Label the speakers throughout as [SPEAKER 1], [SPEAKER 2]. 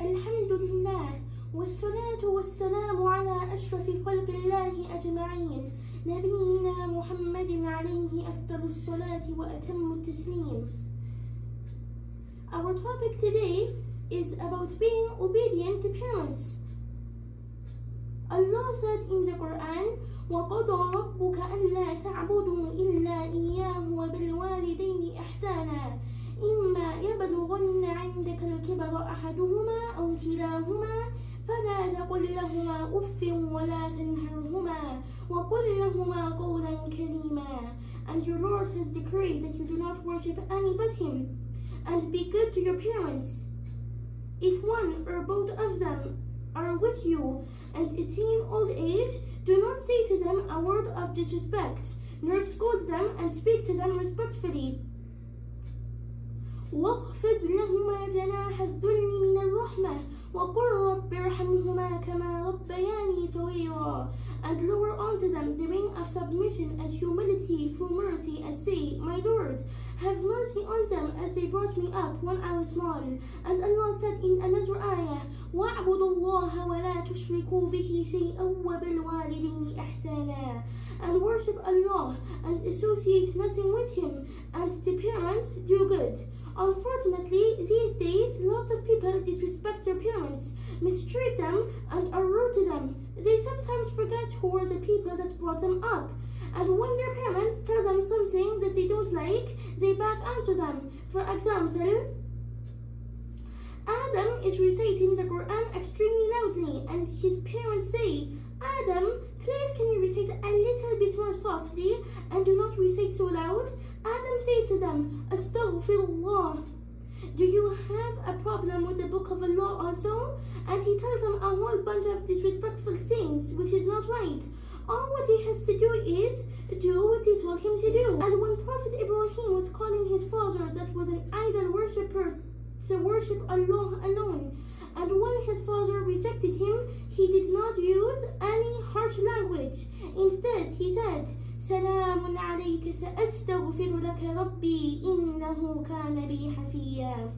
[SPEAKER 1] الحمد لله والصلاة والسلام على أشرف خلق الله أجمعين نبينا محمد عليه أفضل الصلاة وأتم التسليم Our topic today is about being obedient to parents. Allah said in the Quran, وَقَضَى رَبُّكَ أَلَّا تَعْبُدُوا وقل لهما قولا كريما And your Lord has decreed that you do not worship any but Him and be good to your parents. If one or both of them are with you and attain old age, do not say to them a word of disrespect, nor scold them and speak to them respectfully. واخفض لهما جناح الذل من الرحمة وقل رب ارحمهما كما and lower unto them the ring of submission and humility through mercy, and say, My Lord, have mercy on them as they brought me up when I was small. And Allah said in another ayah, وَاعْبُدُوا اللَّهَ وَلَا تُشْرِكُوا بِهِ شَيْئًا وَبِالْوَالِدَيْنِ إِحْسَانًا And worship Allah and associate nothing with Him and to parents do good. Unfortunately, these days, lots of people disrespect their parents, mistreat them, and are rude to them. They sometimes forget who were the people that brought them up. And when their parents tell them something that they don't like, they back answer them. For example, Adam is reciting the Quran extremely loudly, and his parents say, Adam, please can you recite a little bit more softly and do not recite so loud? Adam says to them, Astaghfirullah. Do you have a problem with the book of Allah also? And he tells them a whole bunch of disrespectful things, which is not right. All what he has to do is do what he told him to do. And when Prophet Ibrahim was calling his father that was an idol worshipper to worship Allah alone, and when his father rejected him, he did not use any harsh language. Instead, he said, سلام عليك سأستغفر لك ربي إنه كان بي حفيا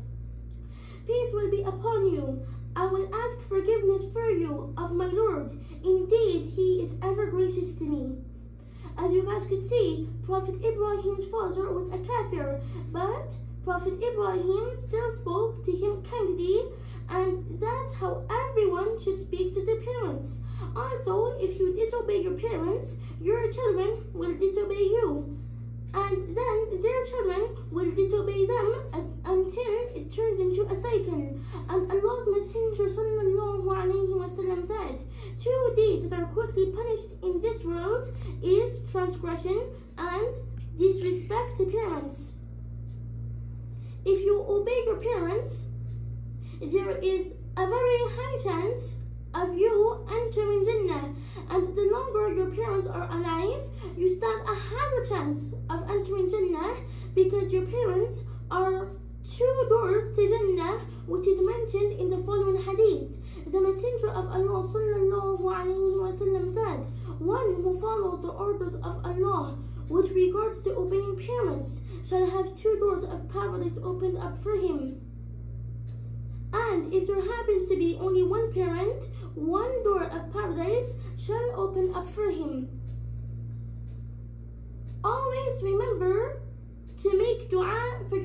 [SPEAKER 1] Peace will be upon you. I will ask forgiveness for you of my Lord. Indeed, he is ever gracious to me. As you guys could see, Prophet Ibrahim's father was a kafir, but Prophet Ibrahim still spoke to him kindly and that's how everyone should speak to their parents. Also, if you disobey your parents, your children will disobey you. And then their children will disobey them until it turns into a cycle. And Allah's Messenger wasallam said, two deeds that are quickly punished in this world is transgression and disrespect to parents. If you obey your parents, there is a very high chance of you entering Jannah. And the longer your parents are alive, you stand a higher chance of entering Jannah because your parents are two doors to Jannah, which is mentioned in the following hadith. The Messenger of Allah wasallam said, One who follows the orders of Allah with regards to obeying parents shall have two doors of paradise opened up for him. And if there happens to be only one parent, one door of paradise shall open up for him. Always remember to make dua for.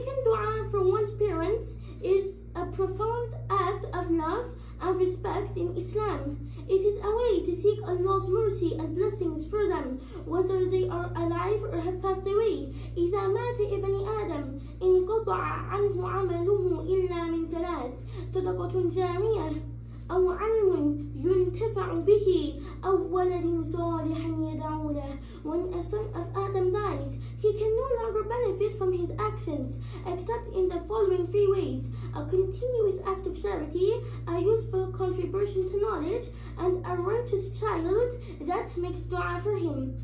[SPEAKER 1] Making dua for one's parents is a profound act of love and respect in Islam. It is a way to seek Allah's mercy and blessings for them, whether they are alive or have passed away. إذا مات ابن آدم انقطع عنه عمله إلا من ثلاث صدقة جارية أو علم ينتفع به أو ولد صالح يدعو له When a son of Adam dies, he can no longer benefit from his actions except in the following three ways. A continuous act of charity, a useful contribution to knowledge, and a righteous child that makes dua for him.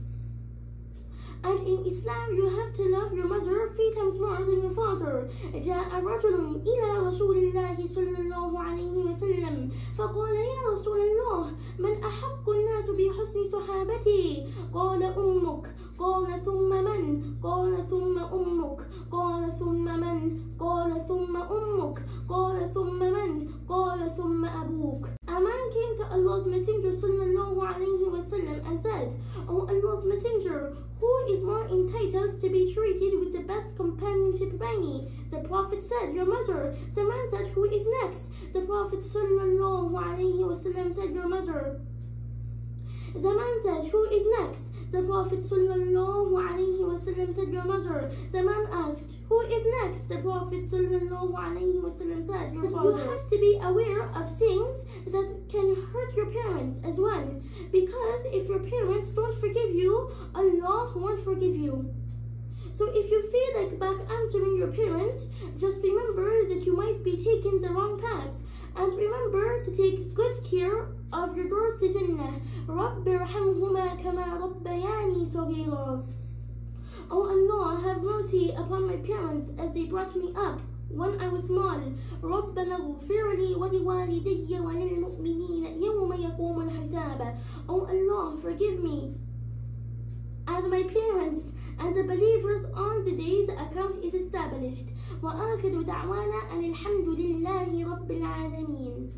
[SPEAKER 1] And in Islam, you have to love your mother three times more than your father. جاء رجل إلى رسول الله صلى الله عليه وسلم فقال يا رسول الله من أحق الناس بحسن صحابتي قال أمك قال ثم من قال ثم أمك قال said, O Allah's Messenger, who is more entitled to be treated with the best companionship by me? The Prophet said, Your mother. The man said, Who is next? The Prophet sallallahu wasallam said, Your mother. The man said, Who is next? The Prophet sallallahu alayhi wasallam said, Your mother. The man asked, Who is next? The Prophet wasallam said, Your father. You have to be aware of things that can hurt your parents as well. Because if your parents don't forgive you, Allah won't forgive you. So if you feel like back answering your parents, just remember that you might be taking the wrong path. And remember to take good care of your doors to Jannah. رب ارحمهما كما ربياني صغيرا. Oh Allah, have mercy upon my parents as they brought me up when I was small. ربنا اغفر لي ولوالدي وللمؤمنين يوم يقوم الحساب. Oh Allah, forgive me and my parents and the believers on the day the account is established. وآخر دعوانا أن الحمد لله رب العالمين.